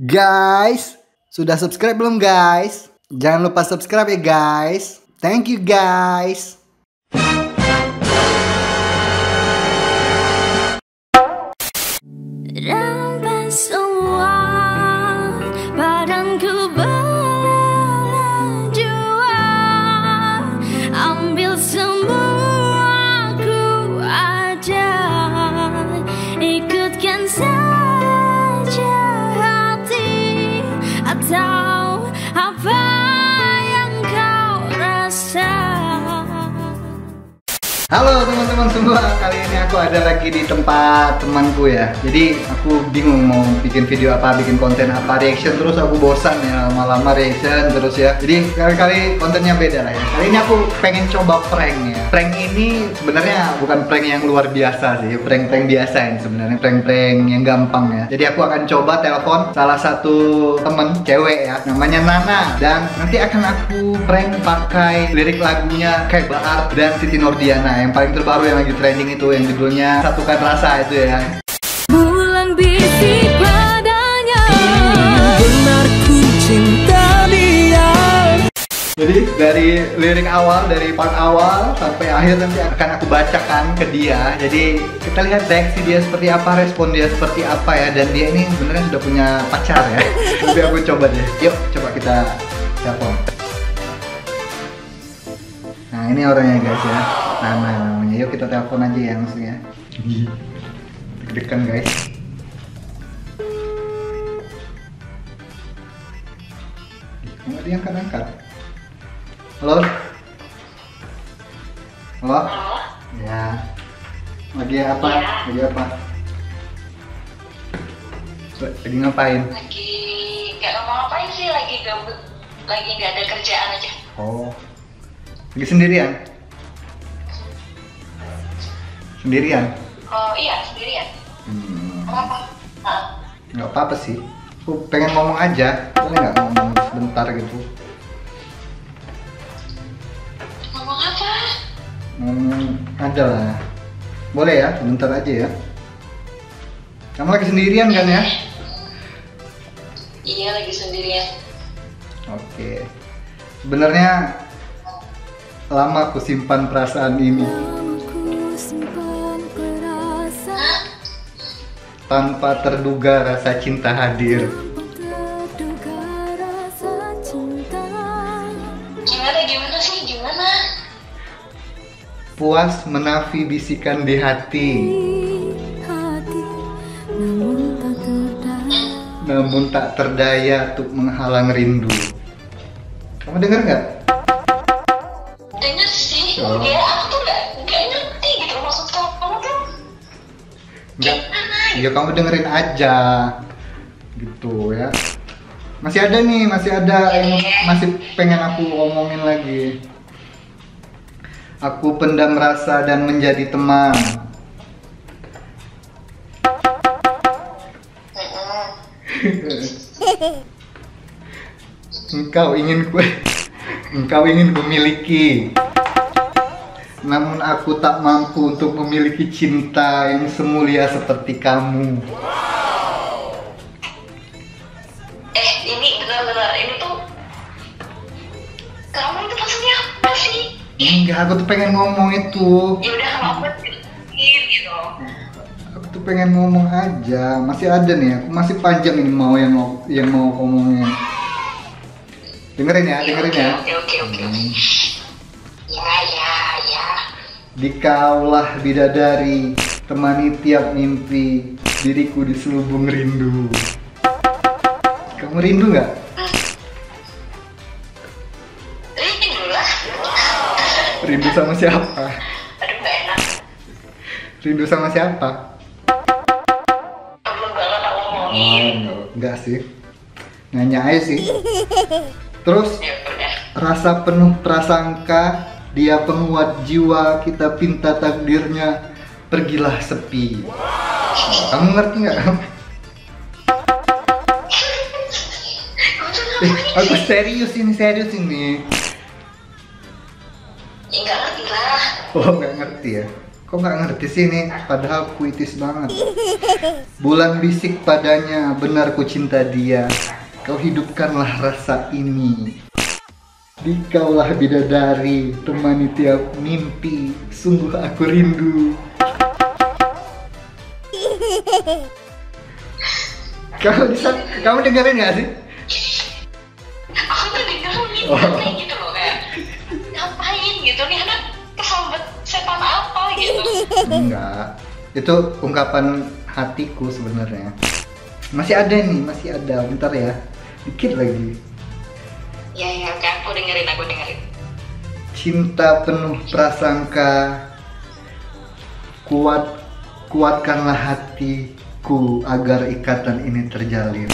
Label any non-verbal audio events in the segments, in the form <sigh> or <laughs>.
Guys, sudah subscribe belum guys? Jangan lupa subscribe ya guys. Thank you guys. Halo teman-teman semua, kali ini aku ada lagi di tempat temanku ya. Jadi aku bingung mau bikin video apa, bikin konten apa, reaction terus aku bosan ya lama-lama reaction terus ya. Jadi kali-kali kontennya beda lah ya. Kali ini aku pengen coba prank ya. Prank ini sebenarnya bukan prank yang luar biasa sih, prank-prank biasa ini sebenarnya, prank-prank yang gampang ya. Jadi aku akan coba telepon salah satu temen cewek ya, namanya Nana dan nanti akan aku prank pakai lirik lagunya kayak Bahar dan Siti Nordiana yang paling terbaru yang lagi trending itu yang judulnya Satukan Rasa itu ya. Jadi dari lirik awal, dari part awal sampai akhir nanti akan aku bacakan ke dia. Jadi kita lihat reaksi dia seperti apa, respon dia seperti apa ya. Dan dia ini sebenarnya sudah punya pacar ya. <laughs> Tapi aku coba deh. Yuk, coba kita telepon. Nah ini orangnya guys ya. Nama namanya. Yuk kita telepon aja ya maksudnya. Deg-degan guys. Nggak diangkat-angkat. Halo? Halo? Ya. Lagi apa? Lagi apa? Lagi ngapain? lagi nggak ngapa-ngapain sih lagi gabut lagi nggak ada kerjaan aja Oh. Lagi sendirian? Sendirian? oh iya sendirian Hmm. kenapa? Nggak apa-apa sih. Aku pengen ngomong aja. Boleh nggak ngomong sebentar gitu? Ngomong ada lah. Boleh ya? Sebentar aja ya. Kamu lagi sendirian kan ya? iya lagi sendirian Oke. Sebenarnya lama aku simpan perasaan ini tanpa terduga rasa cinta hadir. Puas menafi bisikan di hati, Namun tak terdaya namun tak terdaya untuk menghalang rindu. Kamu dengar nggak? dengar sih Oh. ya aku tuh nggak nggak ngerti gitu maksud kamu tuh Nggak. Ya kamu dengerin aja, gitu ya. Masih ada nih, masih ada yang masih pengen aku omongin lagi. Aku pendam rasa dan menjadi teman. Engkau ingin ku Engkau ingin kumiliki. Namun aku tak mampu untuk memiliki cinta yang semulia seperti kamu Enggak, aku tuh pengen ngomong itu. Ya udah kamu gitu. Aku tuh pengen ngomong aja. Masih ada nih, aku masih panjang ini mau yang yang mau aku ngomongin Dengerin ya, dengerin ya. Oke oke oke. Ya ya ya. Dikaulah bidadari Temani tiap mimpi. Diriku di selubung rindu. Kamu rindu nggak? Rindu sama siapa? aduh nggak enak Rindu sama siapa? banget aku ngomongin Oh, enggak sih. Nanya aja sih. Terus ya rasa penuh prasangka, dia penguat jiwa, kita pinta takdirnya, pergilah sepi. Kamu ngerti nggak? Eh, aku serius ini, serius ini. Oh, nggak ngerti ya. Kok nggak ngerti sih ini? Padahal puitis banget. Bulan bisik padanya, benar ku cinta dia. Kau hidupkanlah rasa ini. Dikaulah bidadari, temani tiap mimpi. Sungguh aku rindu. kamu bisa, kamu dengerin nggak sih? aku dengerin Oh. Enggak. Itu ungkapan hatiku sebenarnya. Masih ada nih, masih ada. Bentar ya. Dikit lagi. ya ya oke aku dengerin aku dengerin Cinta penuh prasangka. Kuat kuatkanlah hatiku agar ikatan ini terjalin.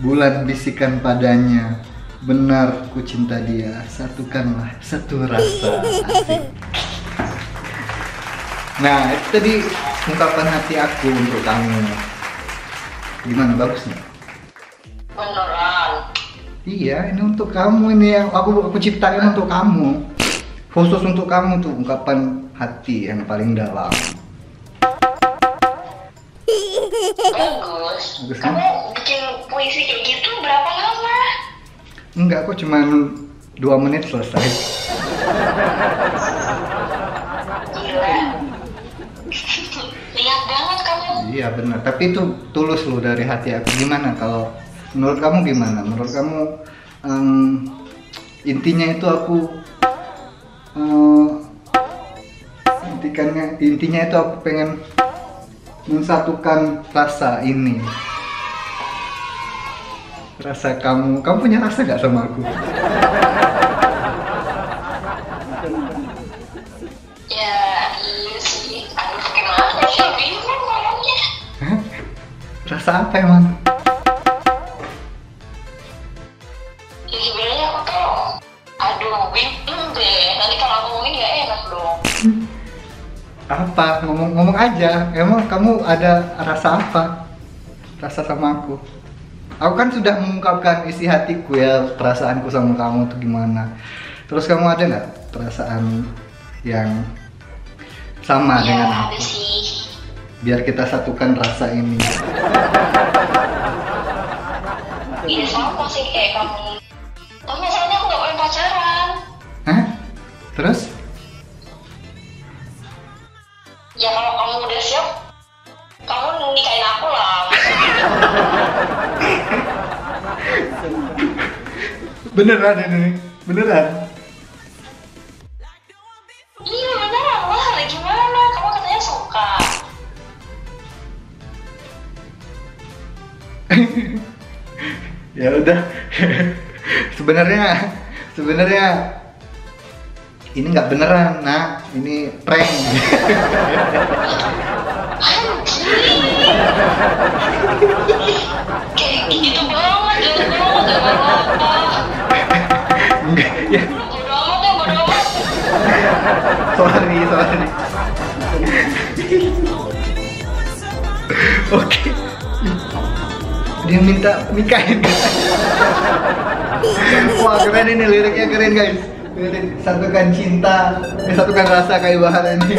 Bulan bisikan padanya. Benar ku cinta dia. Satukanlah satu rasa. Asik. <laughs> Nah, itu tadi ungkapan hati aku untuk kamu. Gimana bagusnya? beneran Iya, ini untuk kamu ini yang aku aku ciptain untuk kamu. Khusus untuk kamu tuh ungkapan hati yang paling dalam. bagus Bagus, kan? kamu bikin puisi kayak gitu berapa lama Enggak, aku cuma dua menit selesai. gila lihat banget kamu Iya benar, tapi itu tulus loh dari hati aku. Gimana kalau menurut kamu gimana? Menurut kamu em, intinya itu aku em, intikannya intinya itu aku pengen mensatukan rasa ini. Rasa kamu, kamu punya rasa gak sama aku? Rasa apa emang? ya sebenarnya aku tuh aduh bingung deh nanti kalau aku ngomongin gak enak dong Apa? Ngomong ngomong aja. Emang kamu ada rasa apa? Rasa sama aku? Aku kan sudah mengungkapkan isi hatiku ya, perasaanku sama kamu tuh gimana. Terus kamu ada nggak perasaan yang sama ya dengan ada aku? sih Biar kita satukan rasa ini. Iya sama sih kayak kamu tapi masalahnya aku gak pengen pacaran Hah? Terus? ya kalau kamu udah siap kamu nikahin aku lah Beneran ini? Beneran? Ya udah. sebenarnya sebenarnya ini nggak beneran, nah ini prank. Enggak, ya sorry sorry oke dia minta nikahin wah keren ini liriknya keren guys. Lirik satukan cinta eh, satukan rasa kayak bahan ini.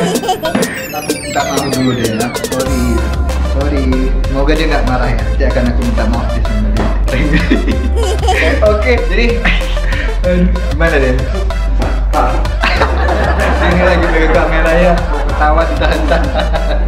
Aku minta maaf dulu deh ya. Sorry. Sorry. Semoga dia nggak marah ya. Nanti akan aku minta maaf di sama dia oke jadi aduh, gimana deh ini lagi pegang kamera ya. Ketawa ditahan-tahan.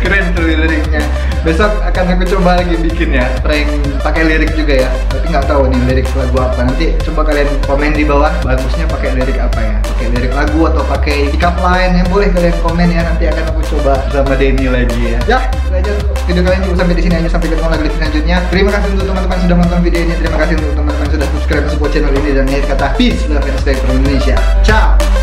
Keren tuh liriknya besok akan aku coba lagi bikin ya prank pakai lirik juga ya. Tapi nggak tahu nih lirik lagu apa. Nanti coba kalian komen di bawah bagusnya pakai lirik apa ya. Pakai lirik lagu atau pakai pick up line ya boleh kalian komen ya. Nanti akan aku coba sama Denny lagi ya. Ya. Itu aja video kalian cukup sampai di sini aja. Sampai ketemu lagi di selanjutnya. Terima kasih untuk teman-teman yang sudah menonton video ini. Terima kasih untuk teman-teman yang sudah subscribe support channel ini. Dan akhir kata peace love and respect from Indonesia. Ciao